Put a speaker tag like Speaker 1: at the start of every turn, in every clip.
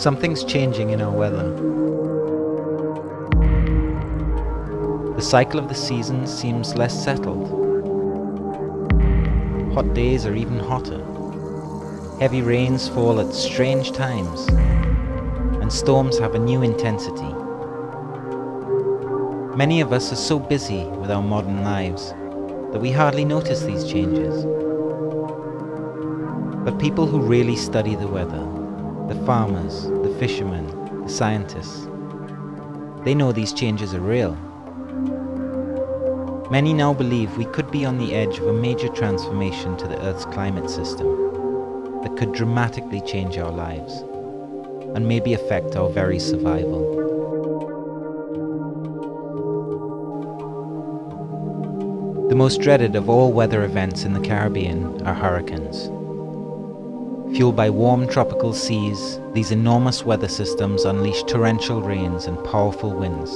Speaker 1: Something's changing in our weather. The cycle of the seasons seems less settled. Hot days are even hotter. Heavy rains fall at strange times, and storms have a new intensity. Many of us are so busy with our modern lives that we hardly notice these changes. But people who really study the weather, the farmers, the fishermen, the scientists, they know these changes are real. Many now believe we could be on the edge of a major transformation to the Earth's climate system that could dramatically change our lives and maybe affect our very survival. The most dreaded of all weather events in the Caribbean are hurricanes. Fueled by warm tropical seas, these enormous weather systems unleash torrential rains and powerful winds,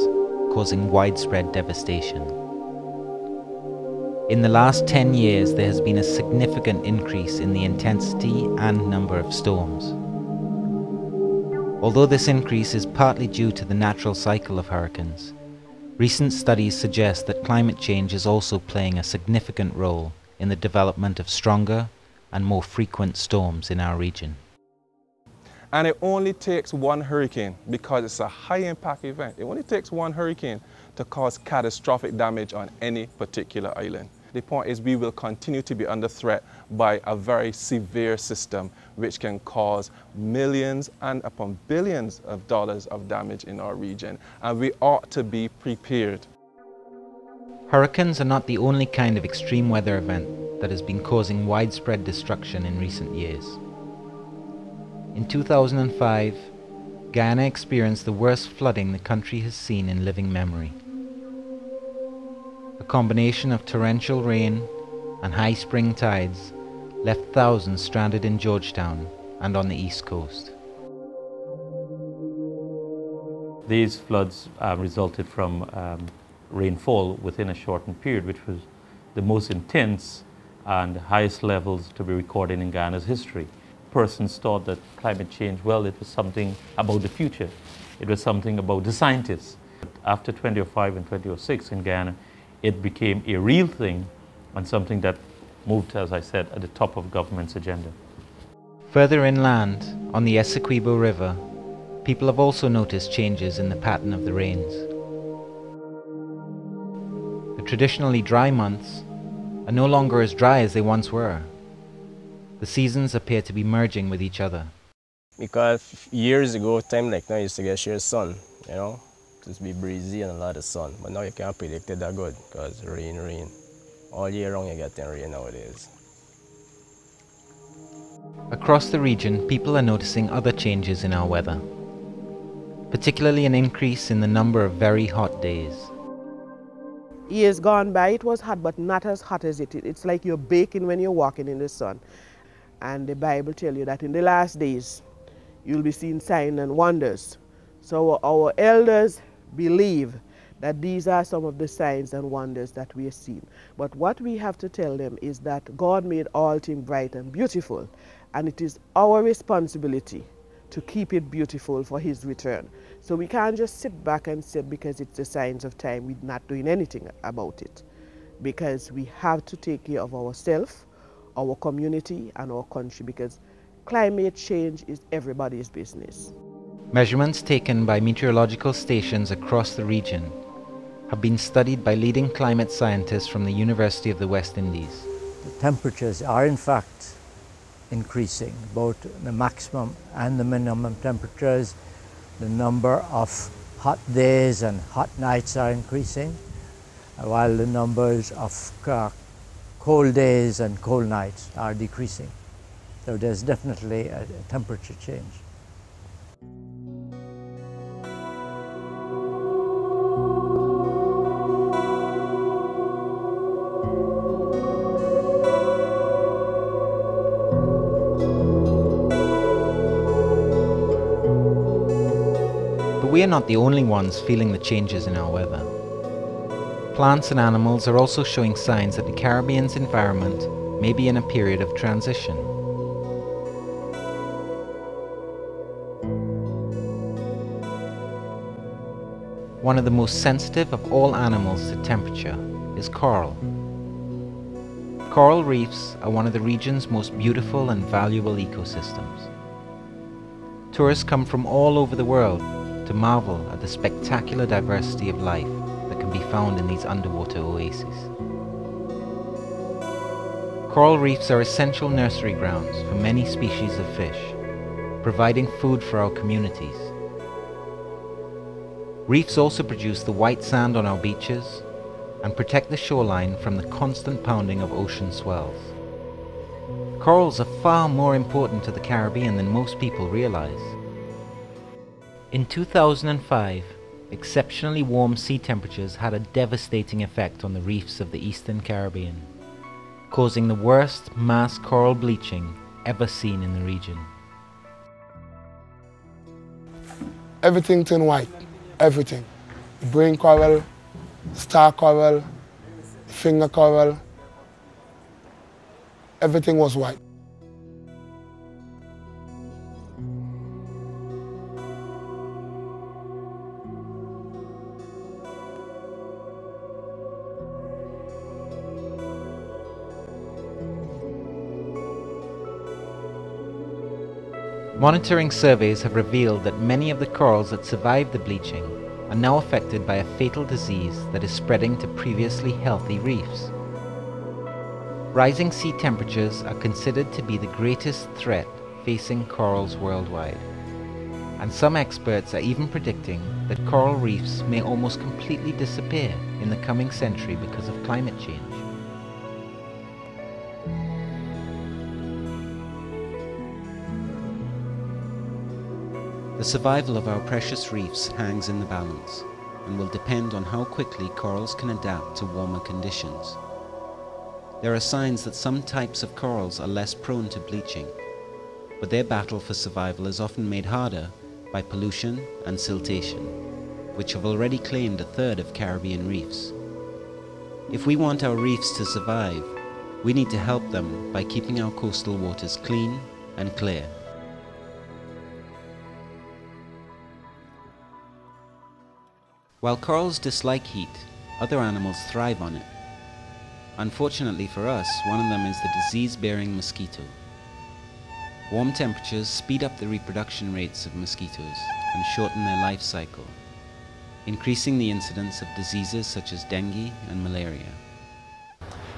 Speaker 1: causing widespread devastation. In the last 10 years, there has been a significant increase in the intensity and number of storms. Although this increase is partly due to the natural cycle of hurricanes, Recent studies suggest that climate change is also playing a significant role in the development of stronger and more frequent storms in our region.
Speaker 2: And it only takes one hurricane because it's a high impact event. It only takes one hurricane to cause catastrophic damage on any particular island. The point is we will continue to be under threat by a very severe system which can cause millions and upon billions of dollars of damage in our region. And we ought to be prepared.
Speaker 1: Hurricanes are not the only kind of extreme weather event that has been causing widespread destruction in recent years. In 2005, Guyana experienced the worst flooding the country has seen in living memory. A combination of torrential rain and high spring tides left thousands stranded in Georgetown and on the east coast.
Speaker 3: These floods uh, resulted from um, rainfall within a shortened period, which was the most intense and highest levels to be recorded in Guyana's history. Persons thought that climate change, well, it was something about the future. It was something about the scientists. After 2005 and 2006 in Ghana, it became a real thing and something that moved, as I said, at the top of government's agenda.
Speaker 1: Further inland, on the Essequibo River, people have also noticed changes in the pattern of the rains. The traditionally dry months are no longer as dry as they once were. The seasons appear to be merging with each other.
Speaker 4: Because years ago, time like now, used to get sheer sun, you know, just be breezy and a lot of sun. But now you can't predict it that good because rain, rain. All year long you get rain nowadays.
Speaker 1: Across the region, people are noticing other changes in our weather, particularly an increase in the number of very hot days.
Speaker 5: Years gone by, it was hot, but not as hot as it is. It's like you're baking when you're walking in the sun. And the Bible tells you that in the last days, you'll be seeing signs and wonders. So our elders believe that these are some of the signs and wonders that we are seeing. But what we have to tell them is that God made all things bright and beautiful, and it is our responsibility to keep it beautiful for His return. So we can't just sit back and say because it's the signs of time, we're not doing anything about it. Because we have to take care of ourselves, our community, and our country, because climate change is everybody's business.
Speaker 1: Measurements taken by meteorological stations across the region have been studied by leading climate scientists from the University of the West Indies.
Speaker 6: The temperatures are in fact increasing, both the maximum and the minimum temperatures. The number of hot days and hot nights are increasing, while the numbers of uh, cold days and cold nights are decreasing. So there's definitely a temperature change.
Speaker 1: we are not the only ones feeling the changes in our weather. Plants and animals are also showing signs that the Caribbean's environment may be in a period of transition. One of the most sensitive of all animals to temperature is coral. Coral reefs are one of the region's most beautiful and valuable ecosystems. Tourists come from all over the world to marvel at the spectacular diversity of life that can be found in these underwater oases. Coral reefs are essential nursery grounds for many species of fish, providing food for our communities. Reefs also produce the white sand on our beaches and protect the shoreline from the constant pounding of ocean swells. Corals are far more important to the Caribbean than most people realize. In 2005, exceptionally warm sea temperatures had a devastating effect on the reefs of the eastern Caribbean, causing the worst mass coral bleaching ever seen in the region.
Speaker 7: Everything turned white, everything. Brain coral, star coral, finger coral, everything was white.
Speaker 1: Monitoring surveys have revealed that many of the corals that survived the bleaching are now affected by a fatal disease that is spreading to previously healthy reefs. Rising sea temperatures are considered to be the greatest threat facing corals worldwide. And some experts are even predicting that coral reefs may almost completely disappear in the coming century because of climate change.
Speaker 8: The survival of our precious reefs hangs in the balance and will depend on how quickly corals can adapt to warmer conditions. There are signs that some types of corals are less prone to bleaching, but their battle for survival is often made harder by pollution and siltation, which have already claimed a third of Caribbean reefs. If we want our reefs to survive, we need to help them by keeping our coastal waters clean and clear. While corals dislike heat, other animals thrive on it. Unfortunately for us, one of them is the disease-bearing mosquito. Warm temperatures speed up the reproduction rates of mosquitoes and shorten their life cycle, increasing the incidence of diseases such as dengue and malaria.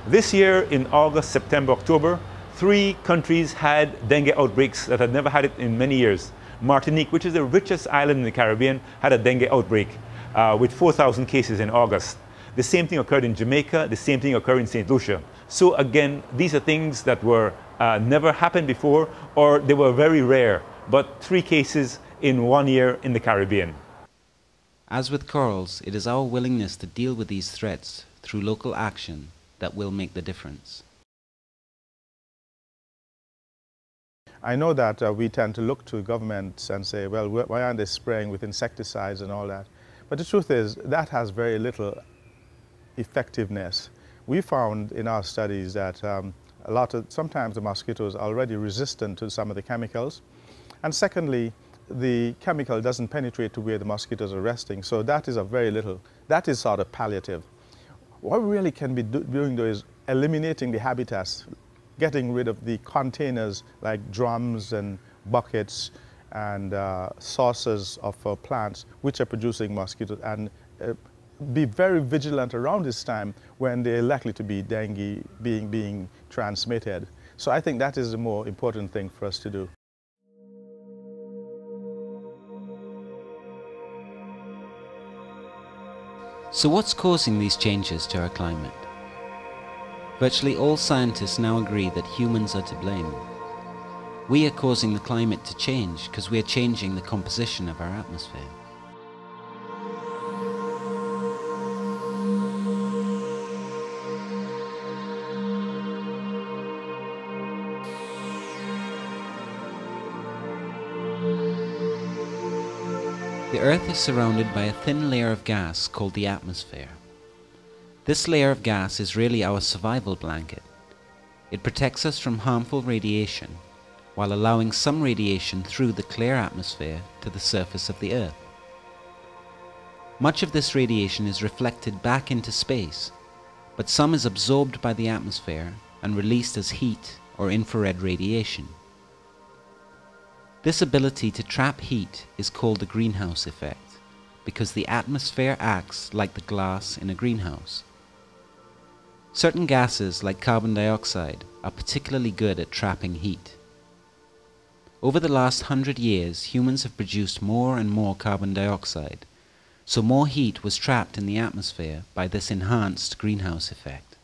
Speaker 9: This year in August, September, October, three countries had dengue outbreaks that had never had it in many years. Martinique, which is the richest island in the Caribbean, had a dengue outbreak uh, with 4,000 cases in August. The same thing occurred in Jamaica, the same thing occurred in St. Lucia. So again, these are things that were uh, never happened before or they were very rare, but three cases in one year in the Caribbean.
Speaker 8: As with corals, it is our willingness to deal with these threats through local action that will make the difference.
Speaker 10: I know that uh, we tend to look to governments and say, well, why aren't they spraying with insecticides and all that? But the truth is, that has very little effectiveness. We found in our studies that um, a lot of, sometimes the mosquitoes are already resistant to some of the chemicals. And secondly, the chemical doesn't penetrate to where the mosquitoes are resting. So that is a very little, that is sort of palliative. What we really can be do, doing though is eliminating the habitats, getting rid of the containers like drums and buckets and uh, sources of uh, plants which are producing mosquitoes and uh, be very vigilant around this time when they're likely to be dengue being, being transmitted. So I think that is the more important thing for us to do.
Speaker 8: So what's causing these changes to our climate? Virtually all scientists now agree that humans are to blame. We are causing the climate to change because we are changing the composition of our atmosphere. The Earth is surrounded by a thin layer of gas called the atmosphere. This layer of gas is really our survival blanket. It protects us from harmful radiation while allowing some radiation through the clear atmosphere to the surface of the Earth.
Speaker 1: Much of this radiation is reflected back into space, but some is absorbed by the atmosphere and released as heat or infrared radiation. This ability to trap heat is called the greenhouse effect because the atmosphere acts like the glass in a greenhouse. Certain gases like carbon dioxide are particularly good at trapping heat. Over the last hundred years, humans have produced more and more carbon dioxide, so more heat was trapped in the atmosphere by this enhanced greenhouse effect.